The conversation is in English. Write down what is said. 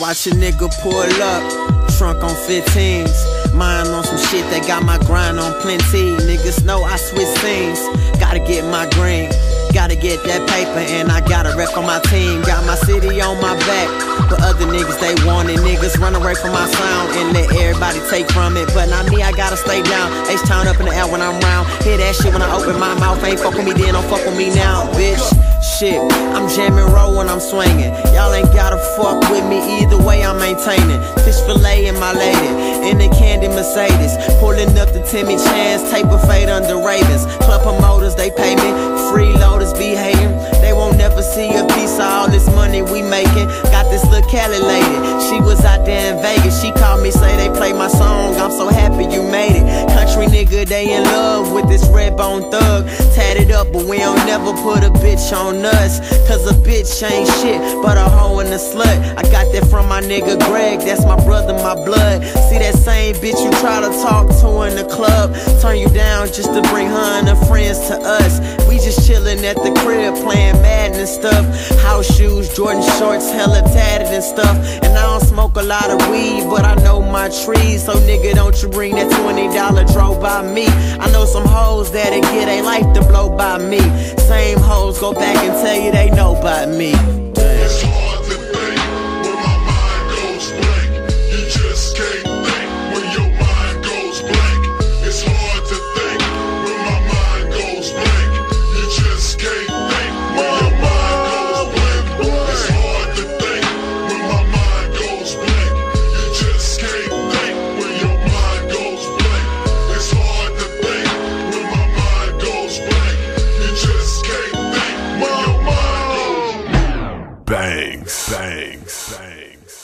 Watch a nigga pull up, trunk on 15s. Mine on some shit that got my grind on plenty. Niggas know I switch things, gotta get my green. Gotta get that paper and I got a rep on my team. Got my city on my back. But other niggas, they want it. Niggas run away from my sound and let everybody take from it. But not me, I gotta stay down. H-Town up in the air when I'm round. Hear that shit when I open my mouth. Ain't fuck with me then, don't fuck with me now, bitch. Shit, I'm jamming roll when I'm swinging. Y'all ain't gotta fuck with me either way, I'm maintaining. Fish fillet in my lady, in the candy Mercedes. Pulling up the Timmy Chan's, tape a fade under Ravens. Club promoters, they pay me. Freeloaders be hating. They won't never see a piece of all this money we making. Got this little Cali lady, she was out there in Vegas. She called me, say they play my song. I'm so happy you made it. Country nigga, they in love with this red bone thug. Tatted up, but we don't never put a bitch on us. Cause a bitch ain't shit, but a hoe and a slut. I got that from my nigga Greg, that's my brother, my blood. See that same bitch you try to talk to in the club, turn you down just to bring her and her friends to us. We just chillin' at the crib, playing Madden and stuff. House shoes, Jordan shorts, hella tatted and stuff. And I don't smoke a lot of weed, but I my trees. So nigga, don't you bring that $20 draw by me. I know some hoes that'll get a life to blow by me. Same hoes go back and tell you they know about me. bangs, bangs, bangs.